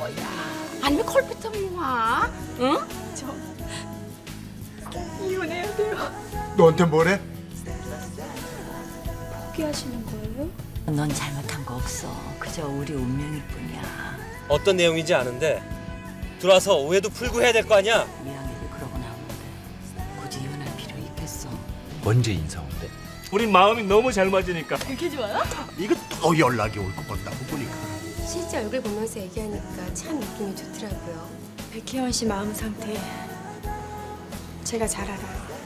거야? 아니면 콜피터 모아? 응? 이혼해야 돼요. 너한테 뭐래? 포기하시는 거예요? 넌 잘못한 거 없어. 그저 우리 운명일 뿐이야. 어떤 내용인지 아는데 들어와서 오해도 풀고 해야 될 거 아니야? 미양이도 그러고 나오는데 굳이 이혼할 필요 있겠어. 언제 인사 온대? 우린 마음이 너무 잘 맞으니까 이거 더 연락이 올 것 같다고 보니까. 실제 얼굴 보면서 얘기하니까 참 느낌이 좋더라고요. 백희원 씨 마음 상태 제가 잘 알아요.